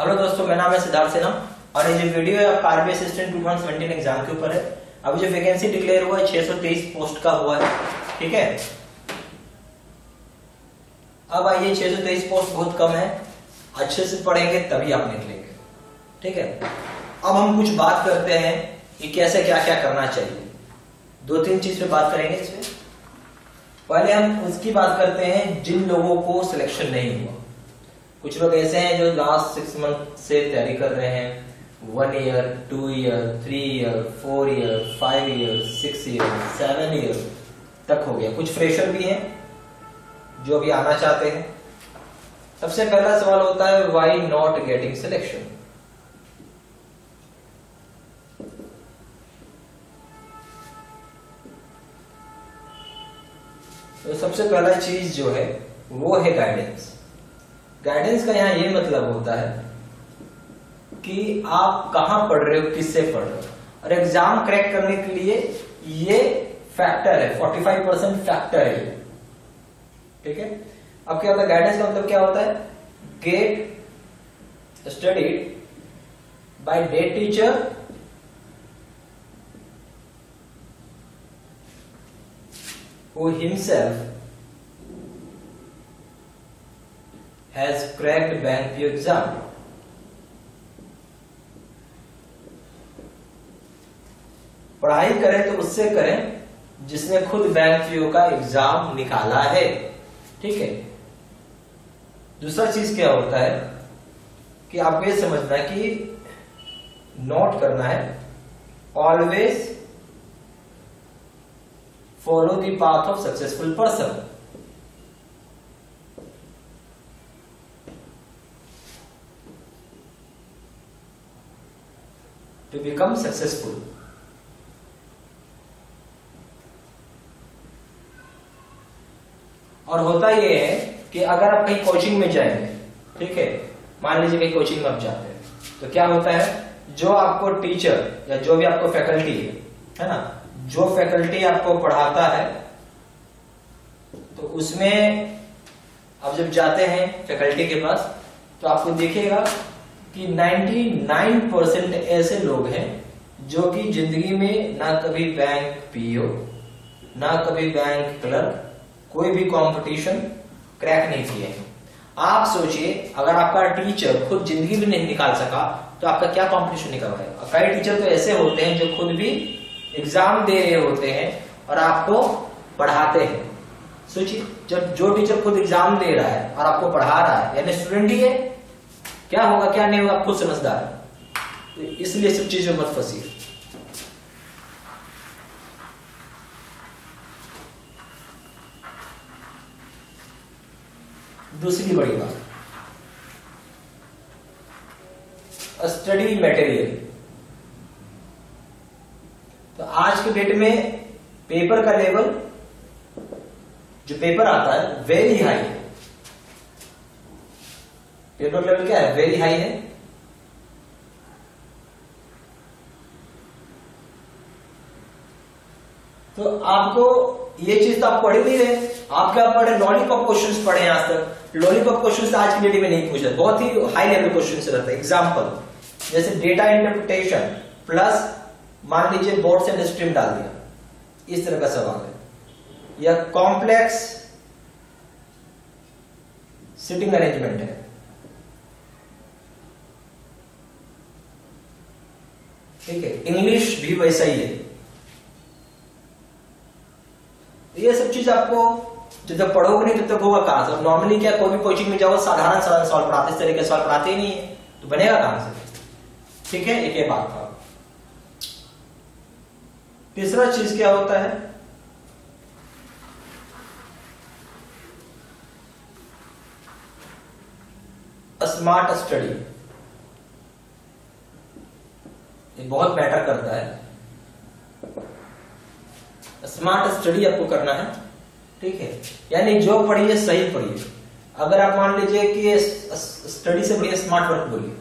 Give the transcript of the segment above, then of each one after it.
Hello दोस्तों, मेरा नाम है सिद्धार्थ सिन्हा और ये जो वीडियो है आपका RBI assistant two thousand exam के ऊपर है। अभी जो वैकेंसी डिक्लेयर हुआ है 623 पोस्ट का हुआ है, ठीक है? अब आइए 623 पोस्ट बहुत कम है, अच्छे से पढ़ेंगे, तभी आप निकलेंगे, ठीक है? अब हम कुछ बात करते हैं कि कैसे क्या क्या करना चाहिए। दो तीन चीज़ पे बात करेंगे इसमें। पहले हम उसकी बात करते हैं, जिन लोगों को सिलेक्शन नहीं हुआ। कुछ लोग ऐसे हैं जो लास्ट सिक्स मंथ से तैयारी कर रहे हैं। One year two year three year four year five year six year seven year तक हो गया। कुछ फ्रेशर भी हैं जो अभी आना चाहते हैं। सबसे पहला सवाल होता है वाई नॉट गेटिंग सिलेक्शन तो सबसे पहला चीज़ जो है, वो है गाइडेंस गाइडेंस का यहाँ ये मतलब होता है कि आप कहाँ पढ़ रहे हो, किससे पढ़ रहे हो। और एग्ज़ाम क्रैक करने के लिए ये फैक्टर है 45 परसेंट फैक्टर है ठीक है? अब क्या होता है गाइडेंस का मतलब क्या होता है? Get studied by the teacher who himself has cracked bank PO exam. पढ़ाई करें तो उससे करें जिसने खुद बैंक पीओ का एग्ज़ाम निकाला है। ठीक है? दूसरा चीज़ क्या होता है कि आपको ये समझना है कि नोट करना है। Always follow the path of successful person. To become successful. और होता यह है कि अगर आप कहीं कोचिंग में जाएँगे ठीक है, मान लीजिए कहीं कोचिंग में आप जाते हैं तो क्या होता है, जो आपको टीचर या जो भी आपको फैकल्टी है है ना, जो फैकल्टी आपको पढ़ाता है तो उसमें आप जब जाते हैं फैकल्टी के पास तो आपको देखिएगा कि 99 परसेंट ऐसे लोग हैं जो कि ज़िंदगी में ना कभी बैंक पीओ, ना कभी बैंक क्लर्क, कोई भी कंपटीशन क्रैक नहीं किए आप सोचिए, अगर आपका टीचर खुद ज़िंदगी में नहीं निकाल सका तो आपका क्या कंपटीशन निकल पाएगा? कई टीचर तो ऐसे होते हैं जो खुद भी एग्ज़ाम दे रहे होते हैं और आपको पढ़ाते हैं। सोचिए, जब जो टीचर खुद एग्ज़ाम दे रहा है और आपको पढ़ा रहा है, यानी स्टूडेंट ही है क्या होगा, क्या नहीं होगा, खुद समझदार तो इसलिए सब चीज़ों मत फंसी दूसरी बड़ी बात। स्टडी मटेरियल तो आज के डेट में पेपर का लेवल जो पेपर आता है वेरी हाई है पेपर लेवल क्या है? वेरी हाई है? तो आपको ये चीज़ तो आप पढ़ नहीं रहे। आप क्या पढ़े लॉलीपॉप क्वेश्चंस पढ़े आज तक। लॉलीपॉप क्वेश्चंस आज की डेट में नहीं पूछे। बहुत ही हाई लेवल क्वेश्चन रहता है। एग्ज़ाम्पल जैसे डेटा इंटरप्रिटेशन प्लस मान लीजिए बोर्ड से स्ट्रीम डाल दिया। इस तरह का सवाल है। या कॉम्प्लेक्स सिटिंग अरेंजमेंट है। ठीक है इंग्लिश भी वैसा ही है। ये सब चीज़ आपको जब तक पढ़ोगे नहीं, तब तक होगा कहाँ से? नॉर्मली क्या कोई भी कोचिंग में जाओ साधारण साधारण सवाल पढ़ाते, इस तरह के सवाल पढ़ाते ही नहीं है तो बनेगा कहाँ से? ठीक है, एक बात था। तीसरा चीज़ क्या होता है? स्मार्ट स्टडी ये बहुत मैटर करता है। स्मार्ट स्टडी आपको करना है, ठीक है? यानी जो पढ़िए, सही पढ़िए। अगर आप मान लीजिए कि स्टडी से बढ़िया स्मार्ट वर्क बोलिए।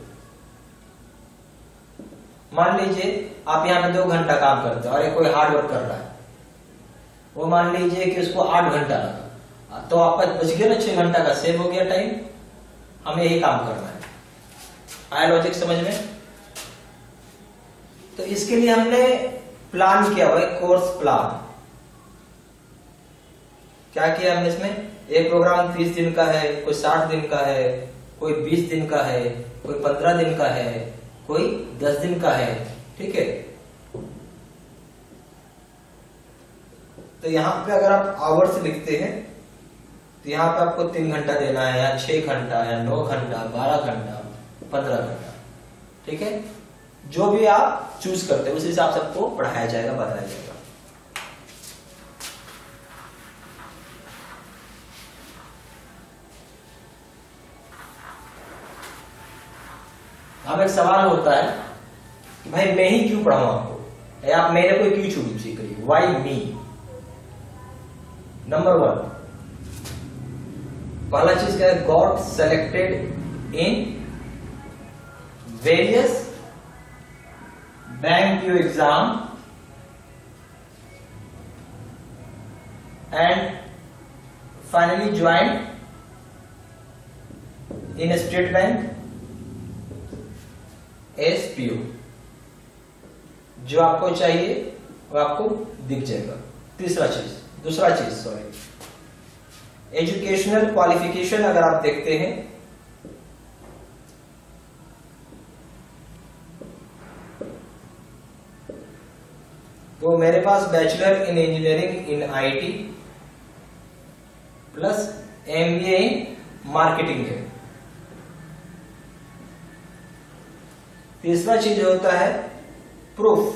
मान लीजिए आप यहाँ पे दो घंटा काम करते हो और एक कोई हार्ड वर्क कर रहा है। वो मान लीजिए कि उसको आठ घंटा लगा। तो आपका बच गया ना छह घंटा का सेव हो गया टाइम हमें यही काम करना है। आया लॉजिक समझ में? तो इसके लिए हमने प्लान किया हुआ है कोर्स प्लान क्या किया हमने इसमें? एक प्रोग्राम तीस दिन का है, कोई साठ दिन का है, कोई बीस दिन का है, कोई पंद्रह दिन का है, कोई दस दिन का है, ठीक है? तो यहाँ पे अगर आप आवर्स लिखते हैं तो यहाँ पे आपको तीन घंटा देना है, या छह घंटा, या नौ घंटा, बारह घंटा, पंद्रह घंटा, ठीक है? जो भी आप चूज़ करते हैं, उस हिसाब से आपको पढ़ाया जाएगा, बताया जाएगा। अब एक सवाल होता है कि भाई, मैं ही क्यों पढ़ाऊं आपको? या आप मेरे को क्यों चूज़ करिए? वाई मी नंबर वन पहला चीज़ क्या है? Got selected in various bank you exam and finally join in State Bank S PO जो आपको चाहिए, वो आपको दिख जाएगा। तीसरा चीज़, दूसरा चीज़ सॉरी एजुकेशनल क्वालिफिकेशन अगर आप देखते हैं तो मेरे पास bachelor in engineering in IT plus MBA in marketing है। तीसरा चीज़ होता है प्रूफ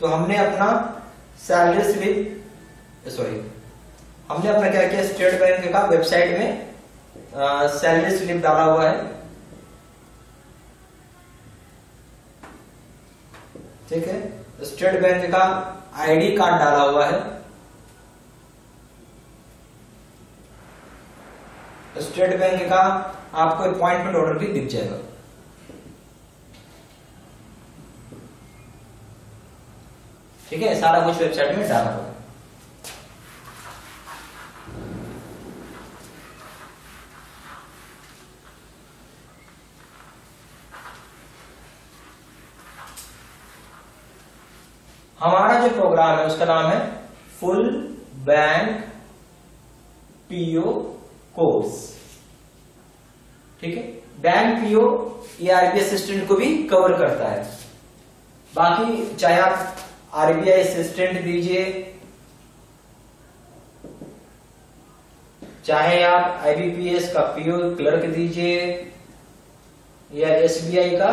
तो हमने अपना सैलरी स्लिप सॉरी हमने अपना क्या किया? स्टेट बैंक का वेबसाइट में सैलरी स्लिप डाला हुआ है। ठीक है? स्टेट बैंक का आईडी कार्ड डाला हुआ है। स्टेट बैंक का आपको अपॉइंटमेंट ऑर्डर भी दिख जाएगा। ठीक है? सारा कुछ वेबसाइट में डाला हुआ हमारा जो प्रोग्राम है, उसका नाम है फुल बैंक पीओ कोर्स। ठीक है? बैंक पीओ ये आरबीआई असिस्टेंट को भी कवर करता है। बाकी चाहे आप आरबीआई असिस्टेंट दीजिए, चाहे आप आईबीपीएस का पीओ क्लर्क दीजिए, या एसबीआई का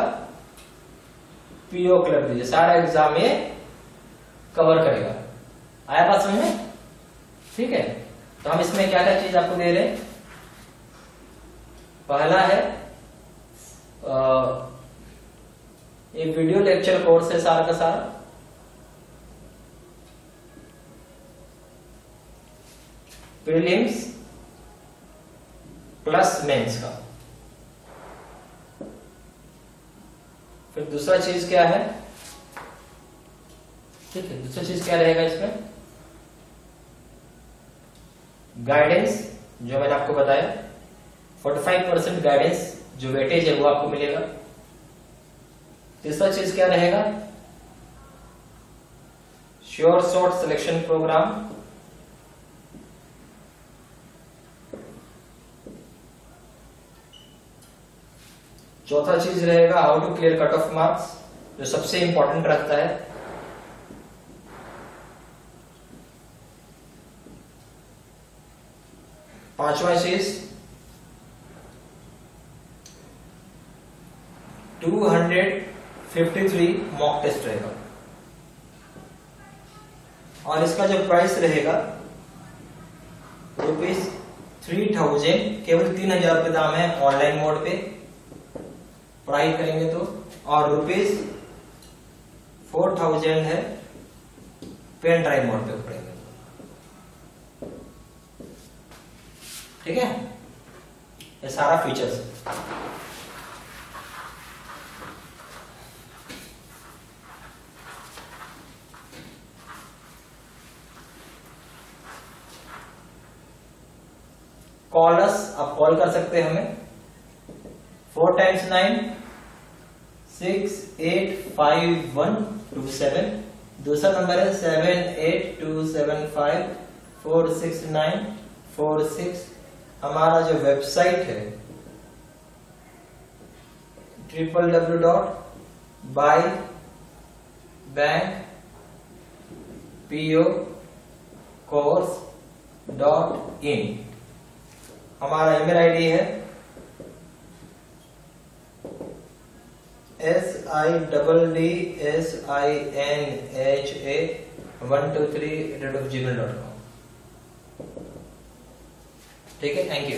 पीओ क्लर्क दीजिए, सारा एग्ज़ाम में कवर करेगा। आया बात समझ में? ठीक है। तो हम इसमें क्या क्या चीज़ आपको दे रहे पहला है एक वीडियो लेक्चर कोर्स है सारा का सारा। प्रीलिम्स प्लस मेंस का। फिर दूसरा चीज़ क्या है? ठीक है, दूसरा चीज़ क्या रहेगा इसमें? गाइडेंस जो मैंने आपको बताया 45 परसेंट गाइडेंस जो वेटेज है वो आपको मिलेगा। तीसरा चीज़ क्या रहेगा? श्योर शॉर्ट सिलेक्शन प्रोग्राम चौथा चीज़ रहेगा how to clear cut off marks जो सबसे इंपॉर्टेंट रहता है। पांचवा चीज़ 253 मॉक टेस्ट रहेगा। और इसका जो प्राइस रहेगा रुपीज़ थ्री थाउज़ेंड केवल तीन हज़ार रुपये दाम है ऑनलाइन मोड पे। पढ़ाई करेंगे तो और रुपीज़ फोर थाउज़ेंड है पेन ड्राइव मोड पे पढ़ेंगे ठीक है? ये सारा फीचर्स कॉलस आप कॉल कर सकते हैं हमें। Four times nine six eight five one two seven दूसरा नंबर है seven eight two seven five four six nine four six हमारा जो वेबसाइट है triple W dot by bank PO course dot in हमारा ईमेल आईडी है S I double D S I N H A one two three rate of gmail dot com ठीक है thank you